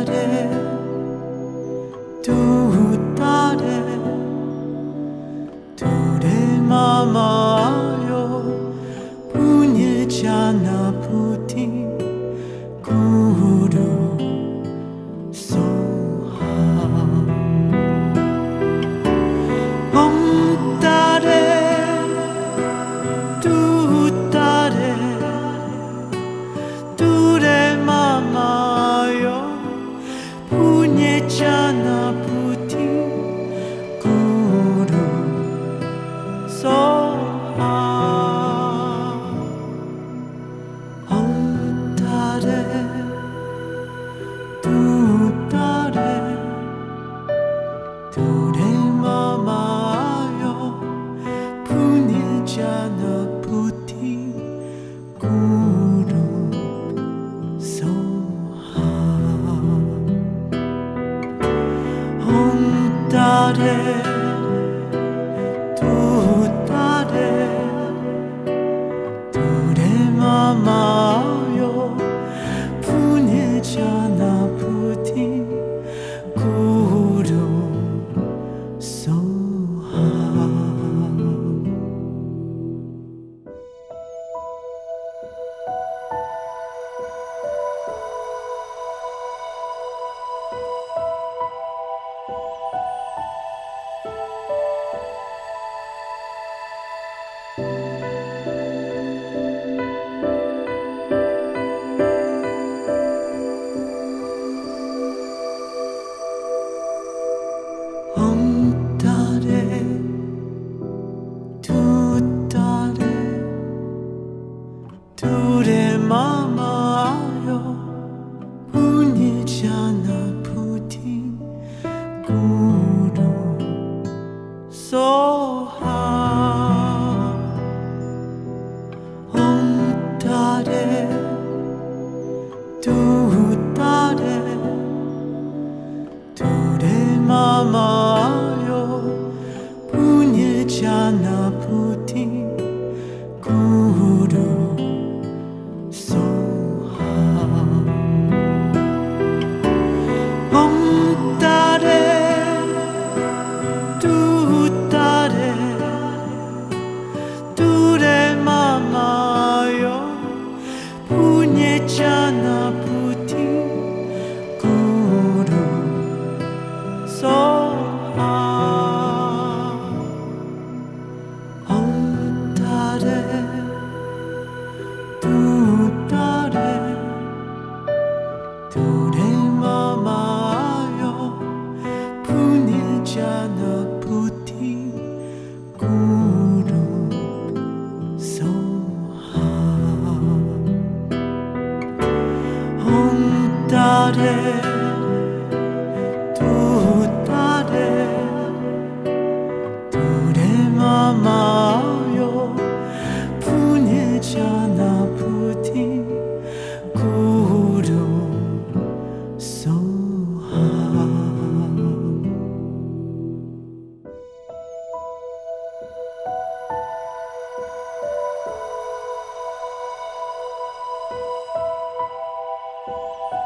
I'm not water. 엉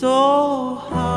so high.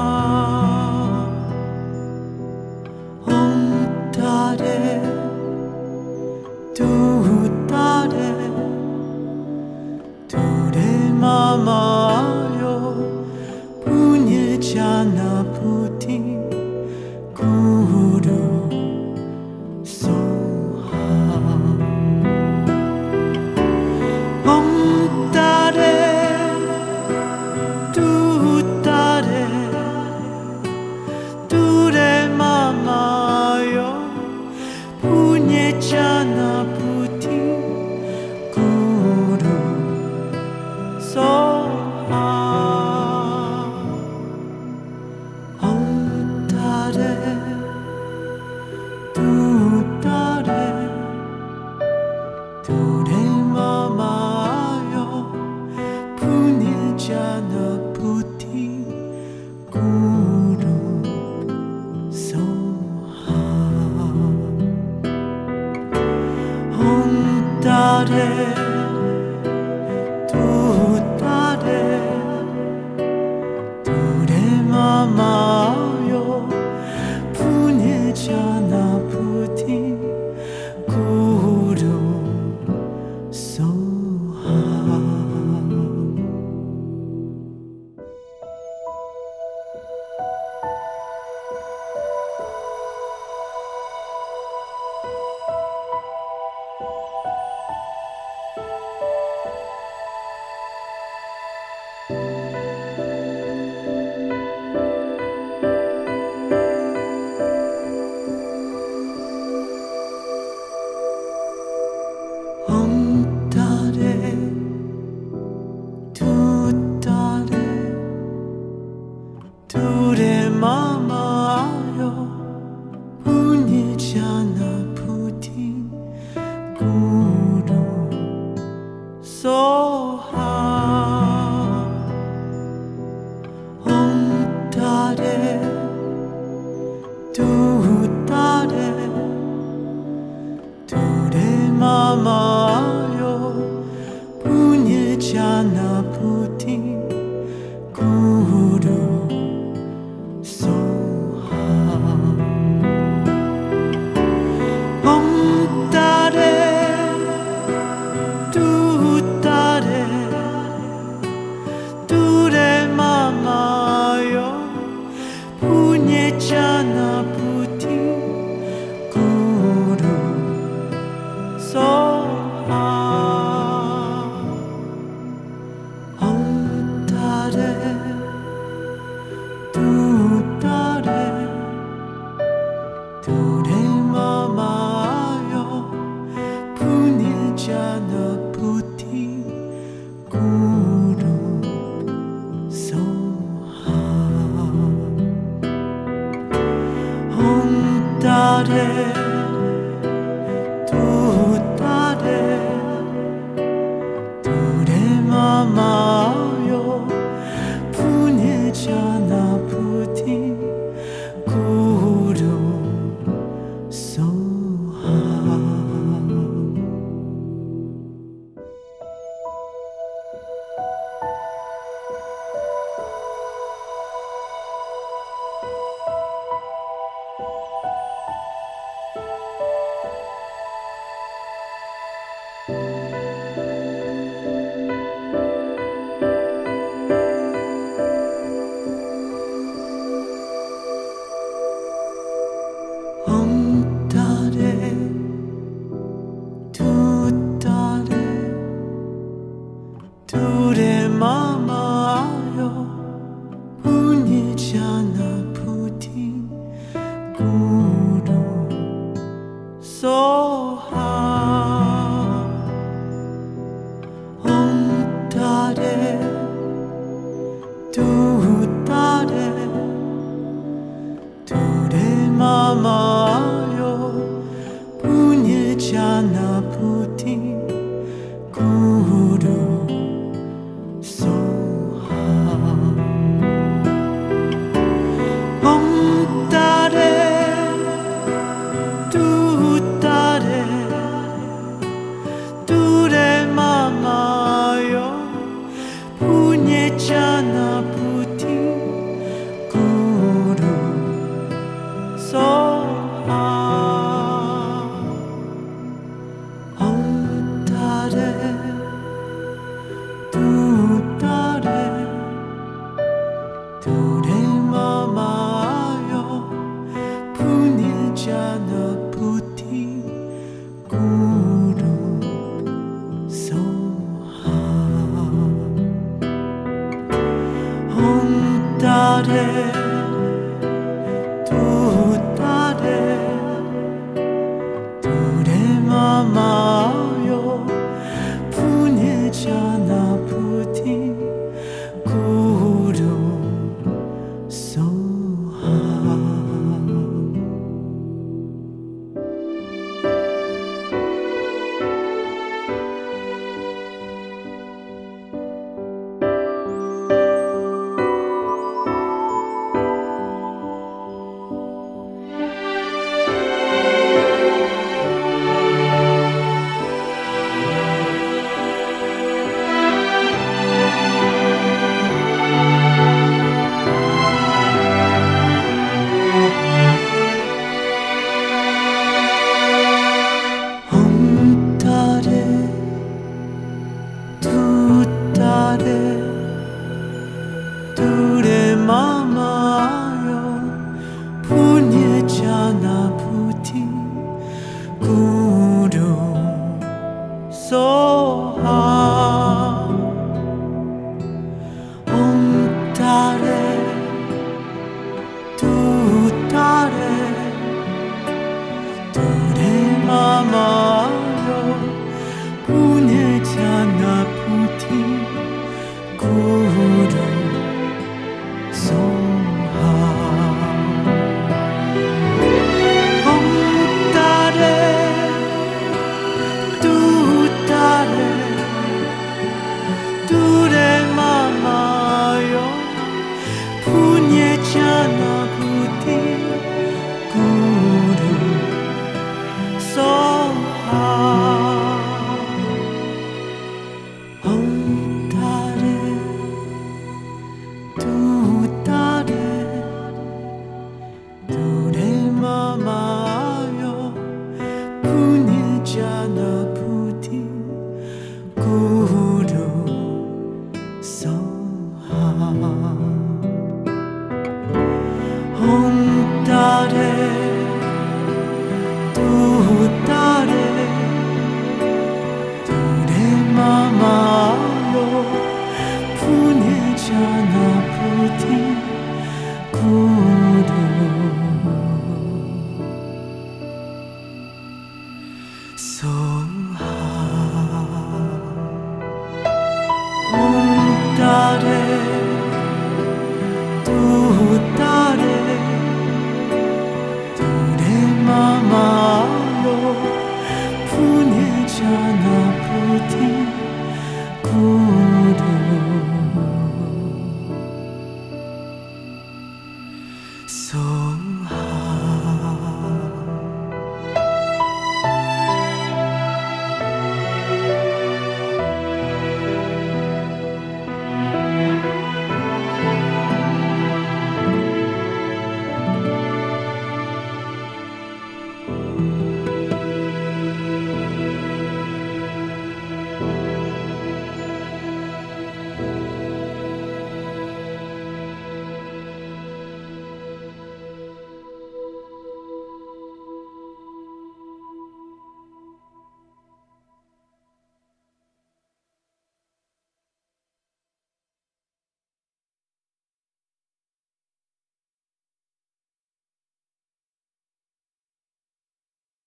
Tuhan